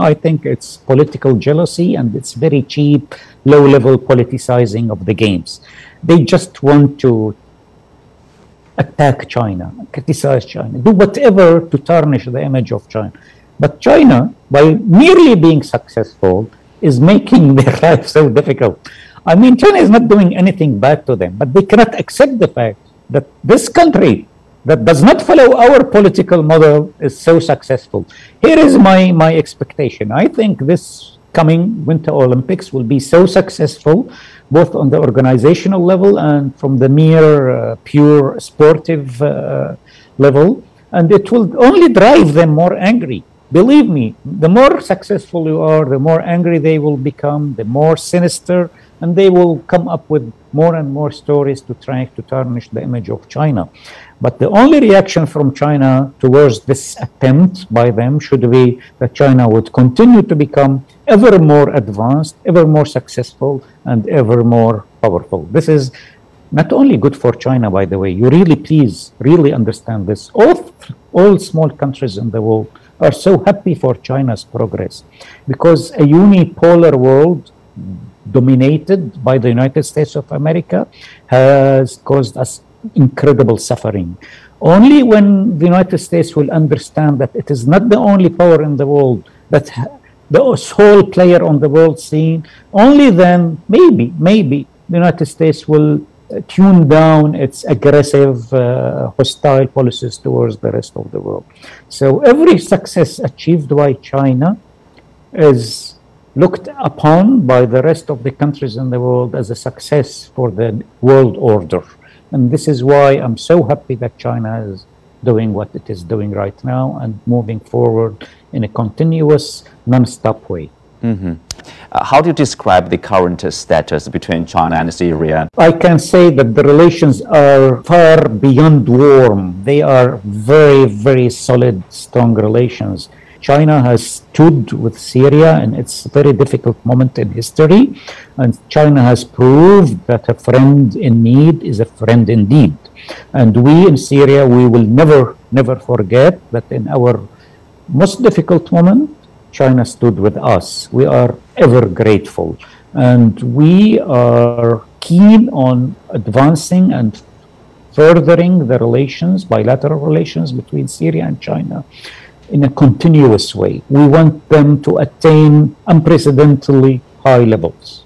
I think it's political jealousy and it's very cheap, low level politicizing of the games. They just want to attack China, criticize China, do whatever to tarnish the image of China. But China, by merely being successful, is making their life so difficult. I mean, China is not doing anything bad to them, but they cannot accept the fact that this country that does not follow our political model is so successful. Here is my, my expectation. I think this coming Winter Olympics will be so successful, both on the organizational level and from the mere uh, pure sportive uh, level, and it will only drive them more angry. Believe me, the more successful you are, the more angry they will become, the more sinister, and they will come up with more and more stories to try to tarnish the image of China. But the only reaction from China towards this attempt by them should be that China would continue to become ever more advanced, ever more successful, and ever more powerful. This is not only good for China, by the way. You really, please, really understand this. All, all small countries in the world are so happy for China's progress because a unipolar world dominated by the United States of America has caused us incredible suffering. Only when the United States will understand that it is not the only power in the world, but the sole player on the world scene, only then, maybe, maybe the United States will tune down its aggressive, uh, hostile policies towards the rest of the world. So every success achieved by China is looked upon by the rest of the countries in the world as a success for the world order. And this is why I'm so happy that China is doing what it is doing right now and moving forward in a continuous, non-stop way. Mm-hmm. Uh, how do you describe the current status between China and Syria? I can say that the relations are far beyond warm. They are very, very solid, strong relations. China has stood with Syria in its very difficult moment in history, and China has proved that a friend in need is a friend indeed. And we in Syria, we will never, never forget that in our most difficult moment, China stood with us. We are ever grateful. And we are keen on advancing and furthering the relations, bilateral relations between Syria and China in a continuous way. We want them to attain unprecedentedly high levels.